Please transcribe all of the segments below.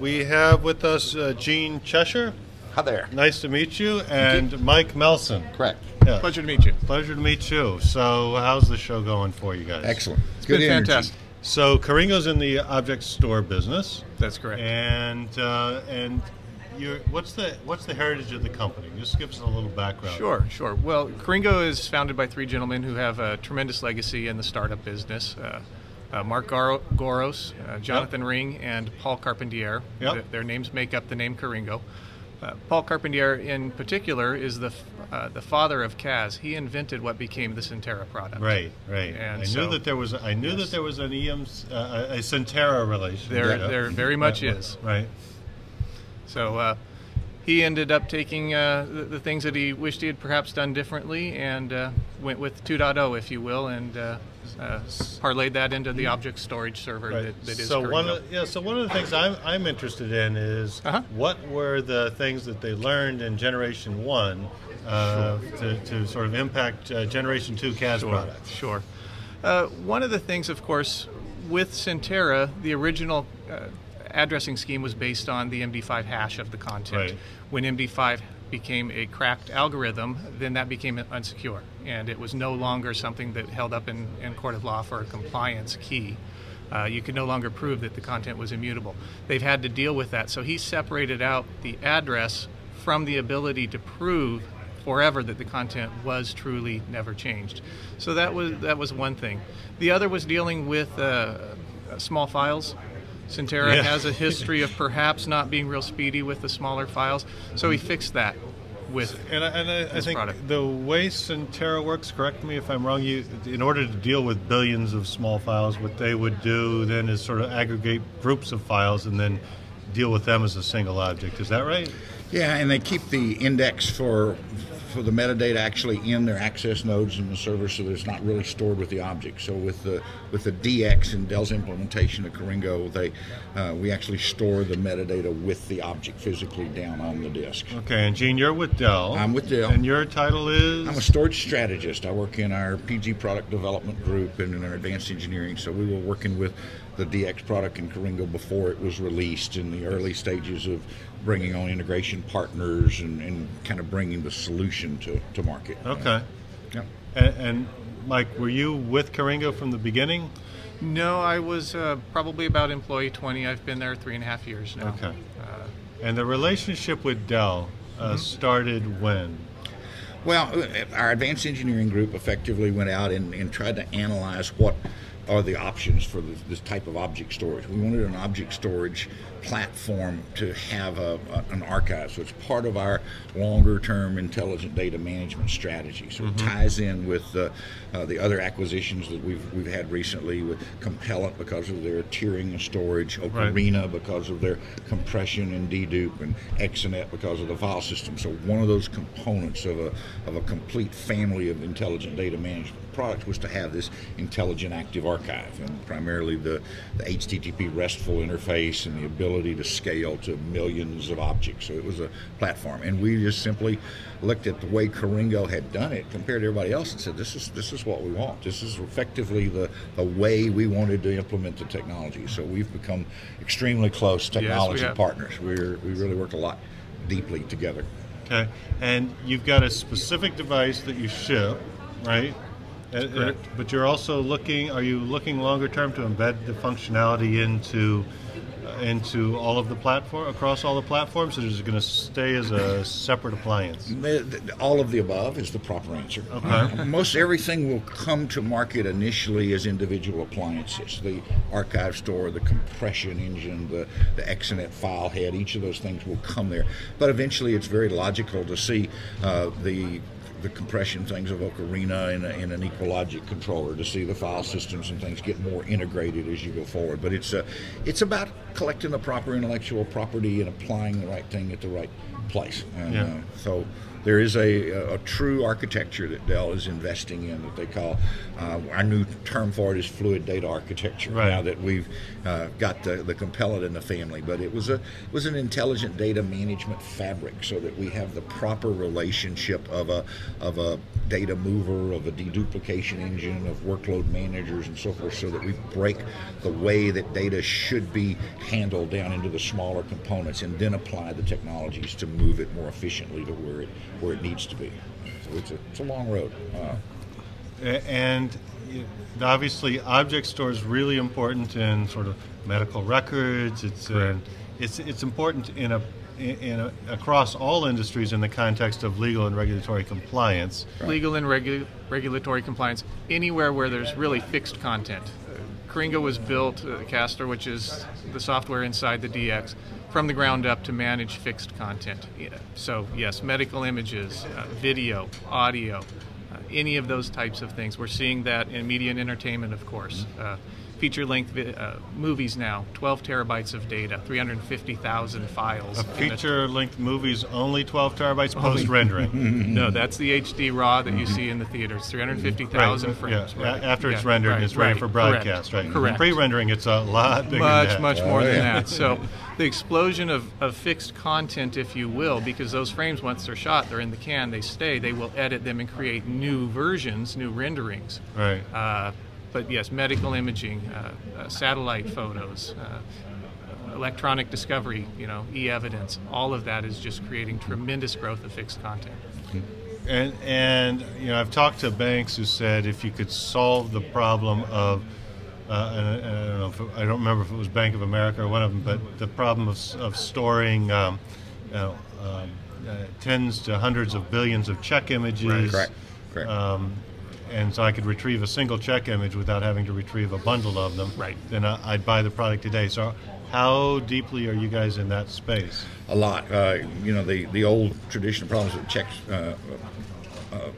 We have with us uh, Gene Chesser. Hi there. Nice to meet you, and Mike Melson. Correct. Yeah. Pleasure to meet you. Pleasure to meet you. So, how's the show going for you guys? Excellent. It's been fantastic. So, Caringo's in the object store business, That's correct. and uh, and you're, what's the what's the heritage of the company? Just give us a little background. Sure, sure. Well, Caringo is founded by three gentlemen who have a tremendous legacy in the startup business. Uh, uh, Mark Garo- Goros, uh, Jonathan Ring, and Paul Carpentier. Yep. Th- their names make up the name Caringo. Uh, Paul Carpentier, in particular, is the f- uh, the father of CAS. He invented what became the Centera product. Right, right. And I so- knew that there was I knew that there was an EM uh, a Centera relation. There, Yeah. there very much is. Right. So uh, he ended up taking uh, the, the things that he wished he had perhaps done differently and uh, went with 2.0, if you will, and uh, uh, parlayed that into the object storage server Right. that, that is so one of, yeah, so one of the things I'm, I'm interested in is Uh-huh. what were the things that they learned in Generation One uh, to, to sort of impact uh, Generation Two CAS products. Sure. Uh, one of the things, of course, with Centera, the original uh, addressing scheme was based on the MD5 hash of the content. Right. When MD5 became a cracked algorithm, then that became unsecure, and it was no longer something that held up in, in court of law for a compliance key. Uh, you could no longer prove that the content was immutable. They've had to deal with that. So he separated out the address from the ability to prove forever that the content was truly never changed. So that was that was one thing. The other was dealing with uh, small files. Centera Yeah. has a history of perhaps not being real speedy with the smaller files, so he fixed that with And I, and I, I think product. the way Centera works, correct me if I'm wrong, you in order to deal with billions of small files, what they would do then is sort of aggregate groups of files and then deal with them as a single object. Is that right? Yeah, and they keep the index for for the metadata actually in their access nodes in the server, so that it's not really stored with the object. So with the with the DX and Dell's implementation of Caringo, they uh, we actually store the metadata with the object physically down on the disk. Okay, and Gene, you're with Dell. I'm with Dell. And your title is? I'm a storage strategist. I work in our PG product development group and in our advanced engineering. So we were working with the DX product in Caringo before it was released in the early stages of bringing on integration partners and, and kind of bringing the solution to, to market. Okay. Yeah. And, and Mike, were you with Caringo from the beginning? No, I was uh, probably about employee 20. I've been there three and a half years now. Okay. Uh, And the relationship with Dell uh, started when? Well, uh, our advanced engineering group effectively went out and, and tried to analyze what are the options for this, type of object storage. We wanted an object storage platform to have a, a- an archive, so it's part of our longer-term intelligent data management strategy. So it ties in with uh, uh, the other acquisitions that we've we've had recently with Compellent because of their tiering and storage, Ocarina because of their compression and dedupe, and Exanet because of the file system. So one of those components of a of a complete family of intelligent data management products was to have this intelligent active archive, and primarily the, the HTTP RESTful interface and the ability to scale to millions of objects. So it was a platform, and we just simply looked at the way Caringo had done it compared to everybody else and said, "This is this is what we want. This is effectively the the way we wanted to implement the technology." So we've become extremely close technology have. partners. We're we really work a lot deeply together. Okay. And you've got a specific device that you ship, right? Uh, uh, Correct. but you're also looking. Are you looking longer term to embed the functionality into into all of the platform across all the platforms, or is it going to stay as a separate appliance? All of the above is the proper answer. Okay. Most everything will come to market initially as individual appliances. The archive store, the compression engine, the, the Exanet file head, each of those things will come there. But eventually it's very logical to see uh, the the compression things of Ocarina in, a, in an EqualLogic controller to see the file systems and things get more integrated as you go forward. But it's a, it's about collecting the proper intellectual property and applying the right thing at the right place. And, Yeah. uh, so there is a, a, true architecture that Dell is investing in that they call uh, our new term for it is fluid data architecture. Right. Now that we've uh, got the, the Compellent in the family, but it was a was an intelligent data management fabric so that we have the proper relationship of a of a data mover, of a deduplication engine, of workload managers, and so forth, so that we break the way that data should be handled down into the smaller components, and then apply the technologies to move it more efficiently to where it where it needs to be. So it's a it's a long road. Uh, And obviously, object store is really important in sort of medical records. It's uh, it's it's important in a in in a, across all industries in the context of legal and regulatory compliance. legal and regu- regulatory compliance anywhere where there's really fixed content. Caringo was built, uh, CAStor, which is the software inside the DX, from the ground up to manage fixed content. So, yes, medical images, uh, video, audio, uh, any of those types of things. We're seeing that in media and entertainment, of course. Uh, feature length vi- uh, movies now, 12 terabytes of data, 350,000 files. A feature length movie's only 12 terabytes post rendering. no, that's the HD RAW that you see in the theaters, 350,000 frames. Yeah, right. after it's Yeah, rendered, right, it's ready right, for broadcast, correct, right? Correct. Pre-rendering, it's a lot bigger. than much, that. much more than yeah. that. So the explosion of, of fixed content, if you will, because those frames, once they're shot, they're in the can, they stay, they will edit them and create new versions, new renderings. Right. Uh, but yes, medical imaging, uh, uh, satellite photos, uh, electronic discovery, you know, e-evidence, all of that is just creating tremendous growth of fixed content. And and you know, I've talked to banks who said if you could solve the problem of, uh, and, I- and I don't know, if it, I don't remember if it was Bank of America or one of them, but the problem of, of storing, um, you know, um, uh, tens to hundreds of billions of check images. Correct. Correct. Um, and so I could retrieve a single check image without having to retrieve a bundle of them. Right. Then I, I'd buy the product today. So, how deeply are you guys in that space? a lot. Uh, you know, the, the old traditional problems with checks, uh, uh,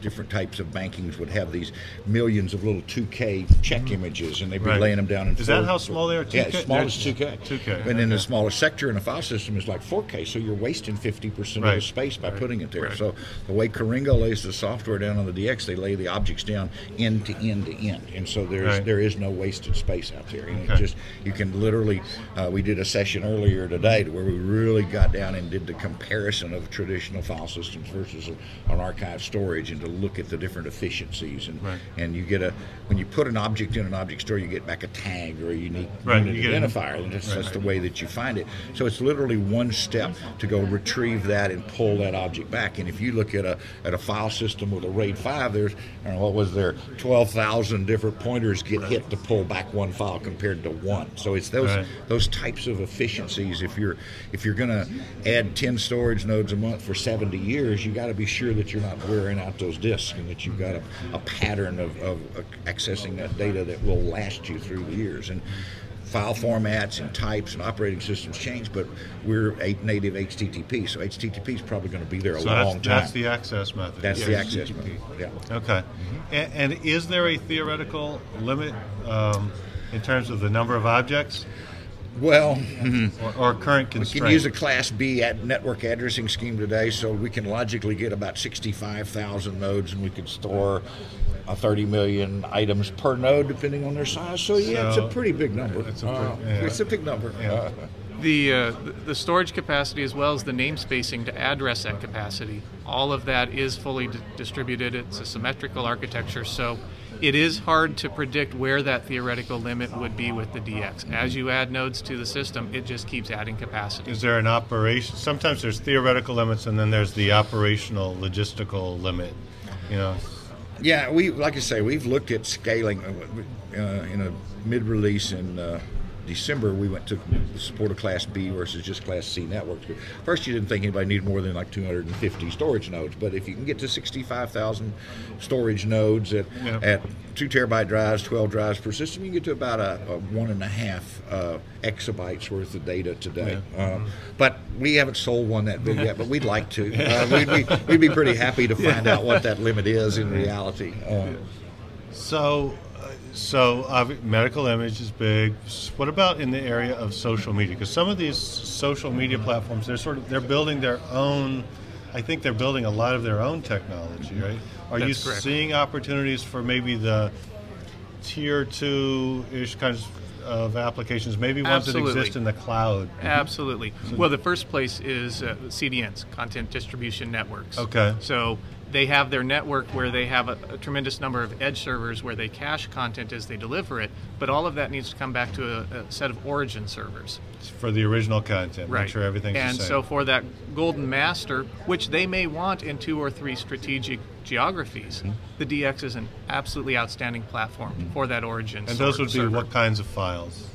different types of bankings would have these millions of little 2K check images, and they'd be Mm-hmm. Right. laying them down in. Is that how small they are, Yeah, 2K? as small as 2K. 2K, And then the okay. smallest sector in a file system is like 4K, so you're wasting 50% of the space by putting it there. Right. So the way Caringo lays the software down on the DX, they lay the objects down end to end to end, and so there's Right. there is no wasted space out there. And it Okay. just you can literally. Uh, we did a session earlier today where we really got down and did the comparison of traditional file systems versus an archive storage, and to look at the different efficiencies. And Right. and you get a when you put an object in an object store, you get back a tag or a unique Right, unit you a- identifier, and that's, that's the way that you find it. So it's literally one step to go retrieve that and pull that object back. And if you look at a at a file system with a RAID five, there's I don't know, what was there twelve thousand different pointers get hit to pull back one file compared to one. So it's those Right. those types of efficiencies. If you're if you're going to add ten storage nodes a month for seventy years, you got to be sure that you're not wearing out those disks and that you've got a, a pattern of, of accessing that data that will last you through the years. And file formats and types and operating systems change, but we're a native HTTP, so HTTP is probably going to be there a So long that's, time. that's the access method. That's the Yes. access method. Yeah. Okay. And, and is there a theoretical limit um, in terms of the number of objects Well, or, or current We can use a Class B ad network addressing scheme today, so we can logically get about 65,000 nodes, and we could store uh, 30 million items per node, depending on their size. So yeah, it's a pretty big number. it's a Uh, yeah. It's a big number. Uh, The, uh, the- the storage capacity as well as the namespacing to address that capacity, all of that is fully di- distributed. It's a symmetrical architecture, so it is hard to predict where that theoretical limit would be with the DX. As you add nodes to the system, it just keeps adding capacity. Is there an operation? Sometimes there's theoretical limits, and then there's the operational logistical limit. You know, Yeah, we like I say, we've looked at scaling uh, uh, in a mid-release in uh, December. We went to support a Class B versus just Class C networks. But first, you didn't think anybody needed more than like 250 storage nodes. But if you can get to 65,000 storage nodes at Yeah. at two terabyte drives, 12 drives per system, you can get to about a, a one and a half uh, exabytes worth of data today. Uh, but we haven't sold one that big yet. But we'd like to. Uh, we'd, be, we'd be pretty happy to find out what that limit is in reality. Uh, so uh, so obvi- medical image is big. What about in the area of social media? Because some of these social media platforms, they're sort of they're building their own. I think they're building a lot of their own technology, right? Are you correct. seeing opportunities for maybe the tier two ish kinds of applications, maybe ones that exist in the cloud? Absolutely. Well, the first place is uh, CDNs, content distribution networks. Okay. So they have their network where they have a, a, tremendous number of edge servers where they cache content as they deliver it, but all of that needs to come back to a, a set of origin servers. For the original content, right. make sure everything's and so for that golden master, which they may want in two or three strategic geographies, mm-hmm. the DX is an absolutely outstanding platform mm-hmm. for that origin. And those would be server. what kinds of files?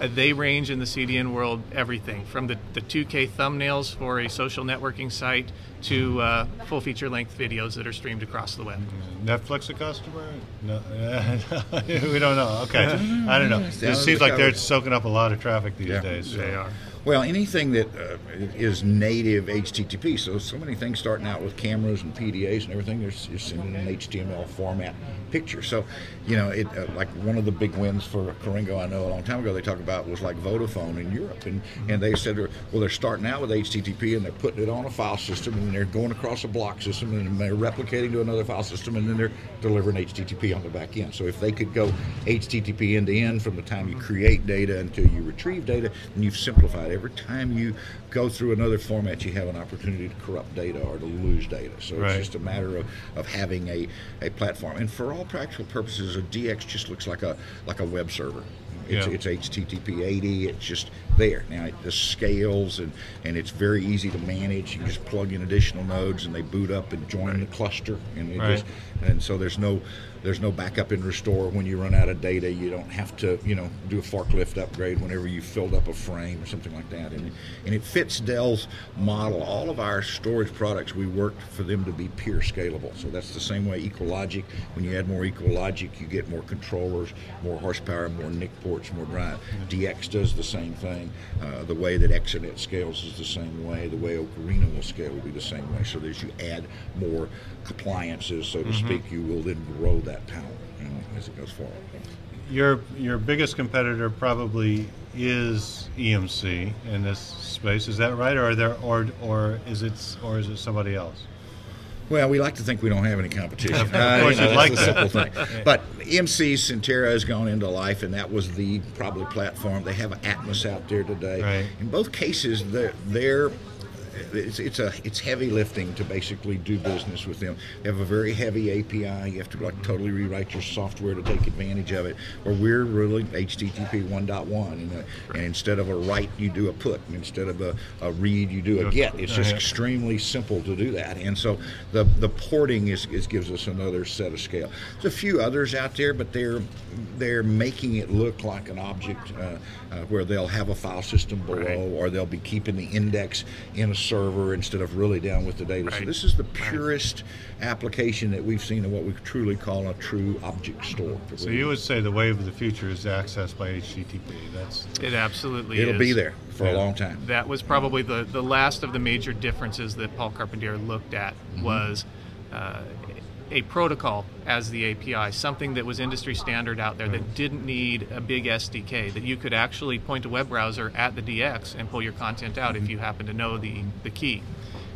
Uh, they range in the CDN world everything from the, the 2K thumbnails for a social networking site to uh, full feature length videos that are streamed across the web. Netflix a customer? No, we don't know. Okay, I don't know. It seems like they're soaking up a lot of traffic these yeah, days. So. They are. Well, anything that uh, is native HTTP. So, so many things starting out with cameras and PDAs and everything. There's just in an HTML format picture. So, you know, it uh, like one of the big wins for Caringo I know a long time ago. They talked about was like Vodafone in Europe, and and they said, well, they're starting out with HTTP and they're putting it on a file system and they're going across a block system and they're replicating to another file system and then they're delivering HTTP on the back end. So if they could go HTTP end to end from the time you create data until you retrieve data, then you've simplified Every time you go through another format, you have an opportunity to corrupt data or to lose data. So right. it's just a matter of, of having a, a platform. And for all practical purposes, a DX just looks like a like a web server. It's, yeah. it's HTTP 80. It's just there. Now it just scales and, and it's very easy to manage. You just plug in additional nodes and they boot up and join right. the cluster. And, right. just, and so there's no there's no backup and restore when you run out of data. You don't have to, you know, do a forklift upgrade whenever you filled up a frame or something like that. And, and it fits Dell's model. All of our storage products, we worked for them to be peer scalable. So that's the same way EqualLogic. When you add more EqualLogic, you get more controllers, more horsepower, more NIC ports, more drive. DX does the same thing. Uh, the way that Exanet scales is the same way. The way Ocarina will scale will be the same way. So as you add more appliances, so to mm-hmm. speak, you will then grow that power you know, as it goes forward. Your your biggest competitor probably is EMC in this space. Is that right, or are there, or or is it, or is it somebody else? Well, we like to think we don't have any competition. of course, uh, you'd like that. simple thing. But EMC Centera has gone into life, and that was the probably platform. They have Atmos out there today. Right. In both cases, they're, they're it's, it's a it's heavy lifting to basically do business with them. They have a very heavy API. You have to like totally rewrite your software to take advantage of it. Or we're really HTTP 1.1, and, uh, and instead of a write, you do a put, and instead of a, a read, you do a get. It's just extremely simple to do that. And so the the porting is, is gives us another set of scale. There's a few others out there, but they're they're making it look like an object uh, uh, where they'll have a file system below, right. or they'll be keeping the index in a server instead of really down with the data. Right. So this is the purest right. application that we've seen of what we truly call a true object store. So you would say the wave of the future is accessed by HTTP. That's it. Absolutely, it'll is. be there for yeah. a long time. That was probably the the last of the major differences that Paul Carpentier looked at mm-hmm. was. Uh, a protocol as the API, something that was industry standard out there that didn't need a big SDK, that you could actually point a web browser at the DX and pull your content out if you happen to know the, the key.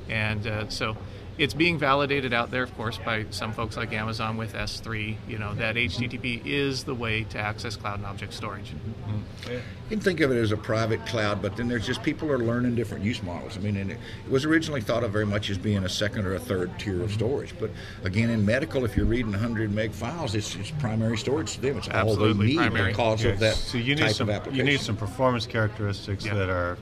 And uh, so it's being validated out there, of course, by some folks like Amazon with S3. You know that HTTP is the way to access cloud and object storage. Mm-hmm. You can think of it as a private cloud, but then there's just people are learning different use models. I mean, it, it was originally thought of very much as being a second or a third tier of storage, but again, in medical, if you're reading 100 meg files, it's, it's primary storage to them. It's Absolutely all they need primary. because of that so you need type some, of application. You need some performance characteristics yeah. that are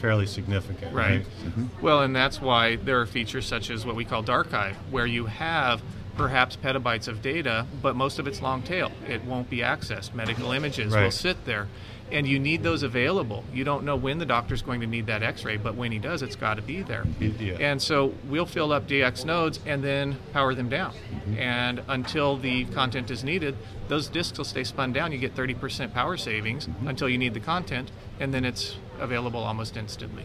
fairly significant. Right. right? Mm-hmm. Well, and that's why there are features such as what we call Darkive, where you have perhaps petabytes of data, but most of it's long tail. It won't be accessed. Medical images right. will sit there. And you need those available. You don't know when the doctor's going to need that x ray, but when he does, it's got to be there. Yeah. And so we'll fill up DX nodes and then power them down. Mm-hmm. And until the content is needed, those disks will stay spun down. You get 30% power savings mm-hmm. until you need the content, and then it's available almost instantly.